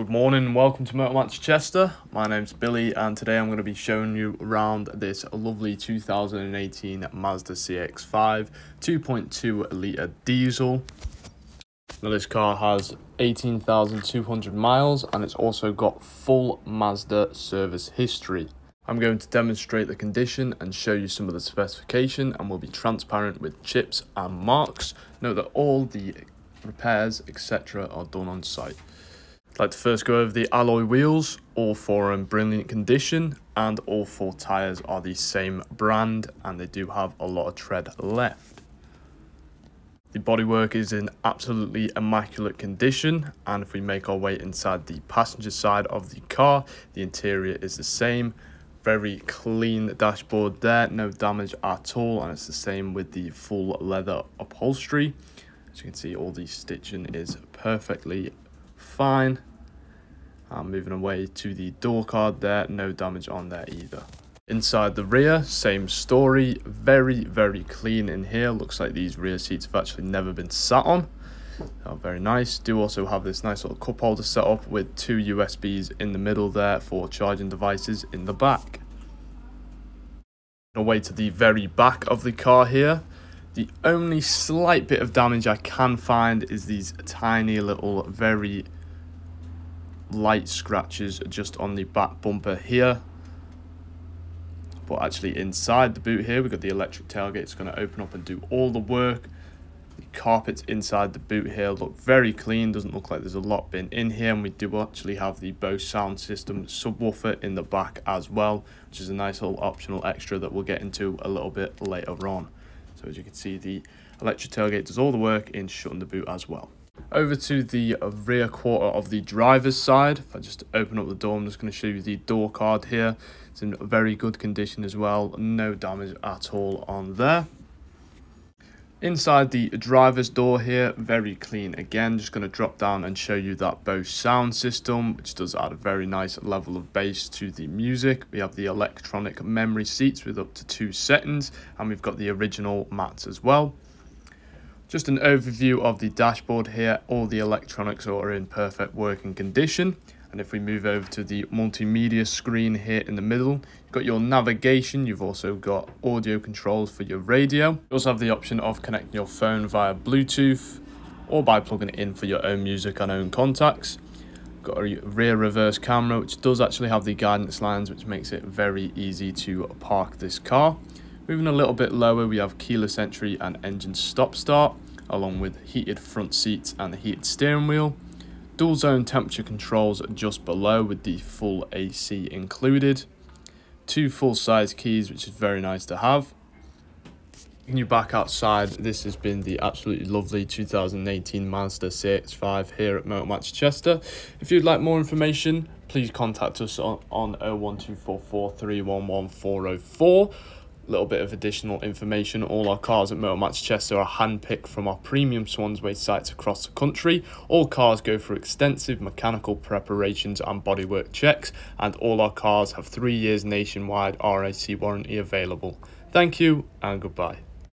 Good morning and welcome to Motor Match Chester. My name's Billy and today I'm going to be showing you around this lovely 2018 Mazda CX-5 2.2 litre diesel. Now this car has 18,200 miles and it's also got full Mazda service history. I'm going to demonstrate the condition and show you some of the specification and we'll be transparent with chips and marks. Note that all the repairs etc are done on site. I'd like to first go over the alloy wheels. All four are in brilliant condition and all four tyres are the same brand and they do have a lot of tread left. The bodywork is in absolutely immaculate condition and if we make our way inside the passenger side of the car, the interior is the same. Very clean dashboard there, no damage at all and it's the same with the full leather upholstery. As you can see all the stitching is perfectly fine. I'm moving away to the door card there, no damage on there either. Inside the rear, same story, very, very clean in here. Looks like these rear seats have actually never been sat on. Oh, very nice. Do also have this nice little cup holder set up with two USBs in the middle there for charging devices in the back. Away to the very back of the car here. The only slight bit of damage I can find is these tiny little, very light scratches just on the back bumper here. But actually inside the boot here, we've got the electric tailgate. It's going to open up and do all the work. The carpets inside the boot here look very clean. Doesn't look like there's a lot been in here. And we do actually have the Bose sound system subwoofer in the back as well, which is a nice little optional extra that we'll get into a little bit later on. So as you can see, the electric tailgate does all the work in shutting the boot as well. Over to the rear quarter of the driver's side. If I just open up the door, I'm just going to show you the door card here. It's in very good condition as well. No damage at all on there. Inside the driver's door here, very clean again. Just going to drop down and show you that Bose sound system, which does add a very nice level of bass to the music. We have the electronic memory seats with up to two settings, and we've got the original mats as well. Just an overview of the dashboard here. All the electronics are in perfect working condition. And if we move over to the multimedia screen here in the middle, you've got your navigation. You've also got audio controls for your radio. You also have the option of connecting your phone via Bluetooth or by plugging it in for your own music and own contacts. Got a rear reverse camera, which does actually have the guidance lines, which makes it very easy to park this car. Moving a little bit lower, we have keyless entry and engine stop start, along with heated front seats and the heated steering wheel dual zone temperature controls just below with the full AC included. Two full size keys, which is very nice to have. When you back outside, this has been the absolutely lovely 2018 Mazda CX-5 here at Motor Match Chester. If you'd like more information, please contact us on, on 01244 311 404 little bit of additional information. All our cars at Motor Match Manchester are handpicked from our premium Swansway sites across the country. All cars go through extensive mechanical preparations and bodywork checks, and all our cars have three years nationwide RAC warranty available. Thank you and goodbye.